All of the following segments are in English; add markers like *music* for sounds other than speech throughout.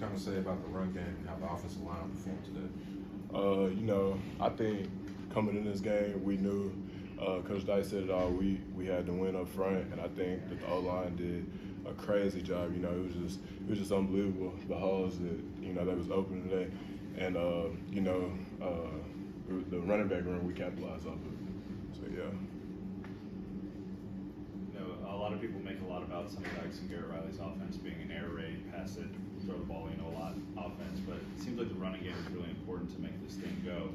kind of say about the run game and how the offensive line performed today? Uh, you know, I think coming in this game, we knew uh, Coach Dykes said it all. We we had to win up front, and I think that the O line did a crazy job. You know, it was just it was just unbelievable the holes that you know that was open today, and uh, you know uh, the running back room we capitalized off of. So yeah. You know, a lot of people make a lot about Sonny Dykes and Garrett Riley's offense being an air raid, pass it, throw the ball, you know, a lot offense. But it seems like the running game is really important to make this thing go.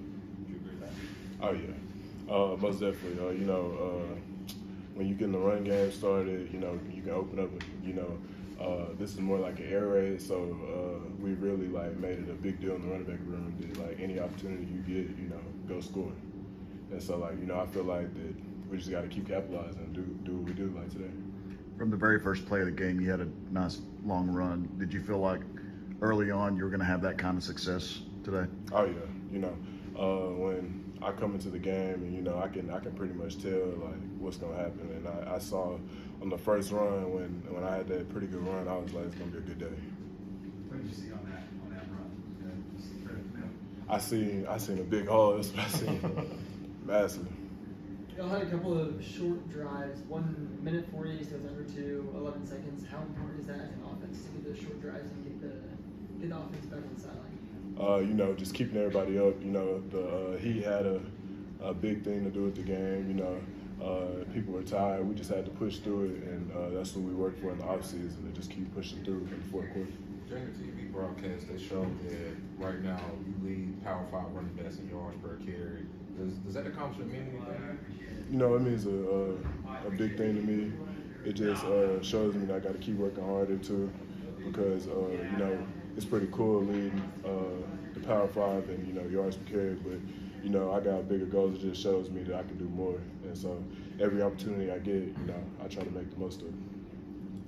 Do you agree with that? Oh yeah. Uh, most definitely. Uh, you know, uh, when you get the run game started, you know, you can open up. You know, uh, this is more like an air raid, so uh, we really like made it a big deal in the running back room. That like any opportunity you get, you know, go score. And so like you know, I feel like that we just got to keep capitalizing and do do what we do like today. From the very first play of the game, you had a nice long run. Did you feel like early on you were going to have that kind of success today? Oh yeah, you know, uh, when I come into the game and you know I can I can pretty much tell like what's gonna happen. And I, I saw on the first run when when I had that pretty good run, I was like it's gonna be a good day. What did you see on that on that run? I seen I seen a big hole. That's *laughs* what I seen. *laughs* Massive. Y'all had a couple of short drives, one minute 40, so it's under two, 11 seconds. How important is that as an offense to get those short drives and get the get the offense back on the sideline? uh, you know, just keeping everybody up. You know, the uh, he had a, a big thing to do with the game. You know, uh, people were tired. We just had to push through it, and uh, that's what we worked for in the offseason, to just keep pushing through in the fourth quarter. During the TV broadcast, they showed that right now you lead Power Five running backs in yards per carry. Does, does that accomplishment mean anything? You know, it means a, a, a big thing to me. It just uh, shows me that I got to keep working harder too, because uh, you know it's pretty cool leading uh, the Power Five and you know yards per carry, but you know I got bigger goals. It just shows me that I can do more, and so every opportunity I get, you know, I try to make the most of it.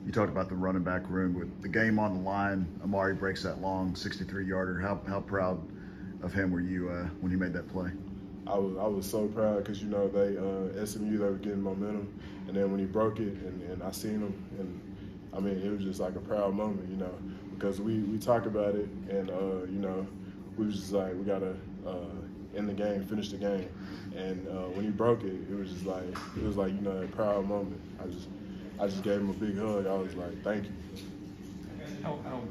You talked about the running back room with the game on the line. Amari breaks that long 63 yarder. How how proud of him were you uh, when he made that play? I was I was so proud because you know they uh, SMU they were getting momentum, and then when he broke it and, and I seen him and I mean it was just like a proud moment, you know because we, we talk about it and uh, you know we was just like we gotta uh, end the game, finish the game, and uh, when he broke it, it was just like it was like you know a proud moment. I just I just gave him a big hug. I was like, thank you. How, how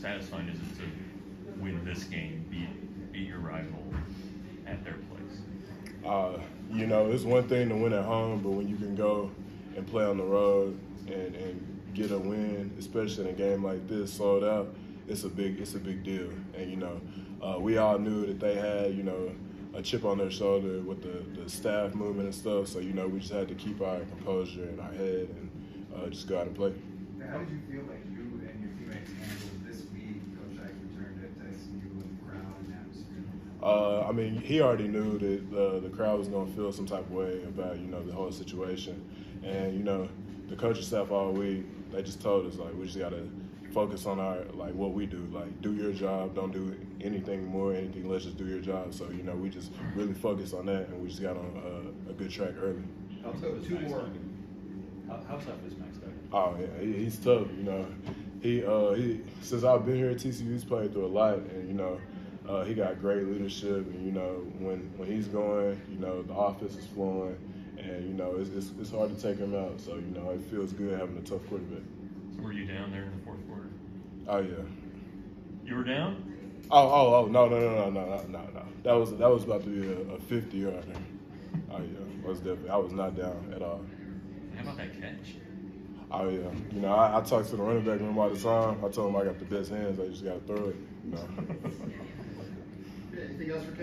satisfying is it to win this game, beat beat your rival at their? Uh, you know, it's one thing to win at home, but when you can go and play on the road and, and get a win, especially in a game like this, sold out, it's a big it's a big deal. And you know, uh, we all knew that they had you know a chip on their shoulder with the, the staff movement and stuff. So you know, we just had to keep our composure and our head and uh, just go out and play. How did you feel like you and your teammates handled this week? Coach Dyke returned to SMU with the crowd and atmosphere. Uh, I mean, he already knew that the, the crowd was going to feel some type of way about you know the whole situation, and you know the coaching staff all week they just told us like we just gotta focus on our like what we do. Like do your job, don't do anything more, anything less. Just do your job. So you know we just really focused on that, and we just got on a, a good track early. How tough is Max How, how tough is Max Duggan? Oh yeah, he, he's tough. You know, he uh he since I've been here at TCU, he's played through a lot, and you know. Uh, he got great leadership, and you know when when he's going, you know the office is flowing, and you know it's, it's, it's hard to take him out. So you know it feels good having a tough quarterback. Were you down there in the fourth quarter? Oh yeah. You were down. Oh oh oh no no no no no no no. That was that was about to be a, a fifty yarder. Oh yeah, I was definitely I was not down at all. How about that catch? Oh yeah, you know I, I to the running back room all the time. I told him I got the best hands. I just got to throw it. You know. *laughs* Anything else for